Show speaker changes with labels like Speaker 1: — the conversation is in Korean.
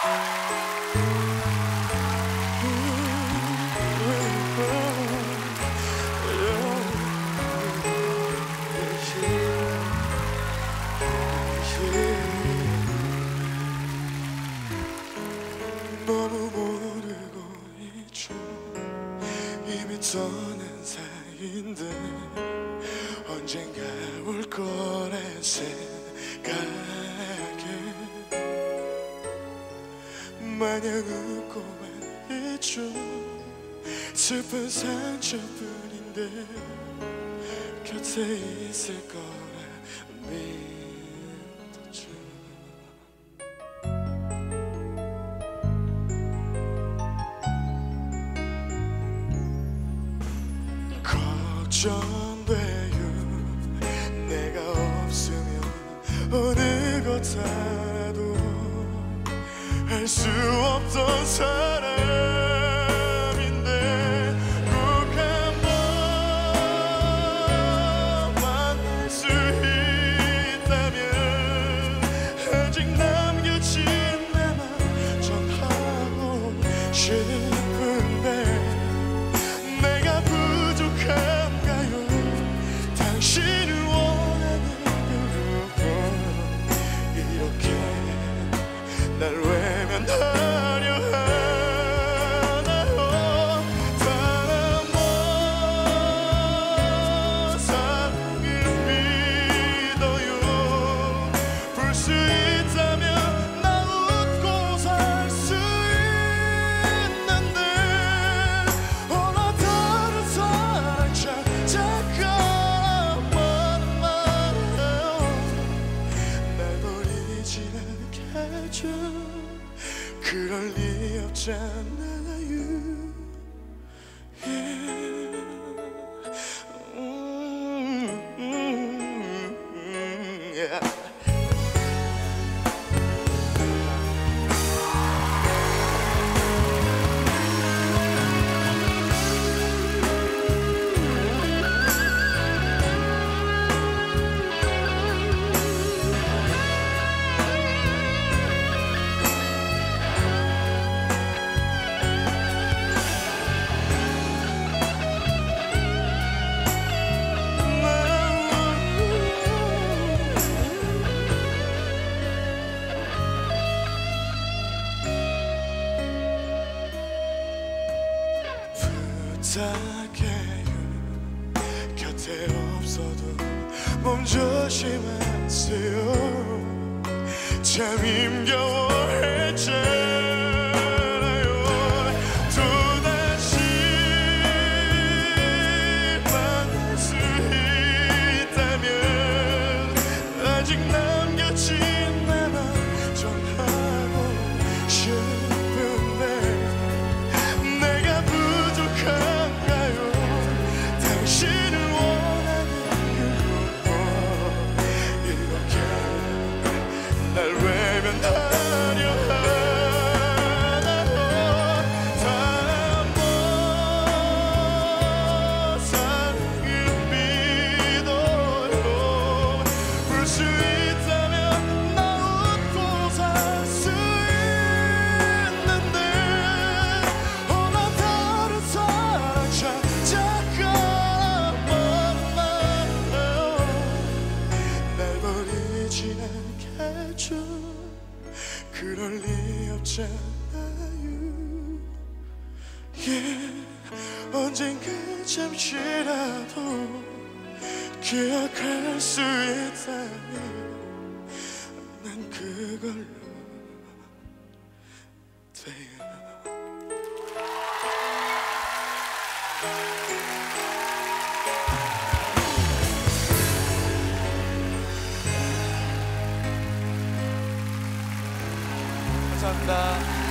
Speaker 1: 너무 모르고 있죠. 이미 떠난 사이인데 언젠가 올 거란 생각 마냥 웃고만 있죠. 슬픈 상처뿐인데 곁에 있을 거라 믿었죠. 걱정돼 수 없던 사람 리 없잖아요 yeah. 음, 음, 음, yeah. 부탁해요 곁에 없어도 몸 조심하세요. 참 힘겨워했잖아요. 또다시 만날 수 있다면 아직 남겨진 grandão. 없잖아요 yeah. 언젠가 잠시라도 기억할 수 있다면 난 그걸로
Speaker 2: 감사합니다.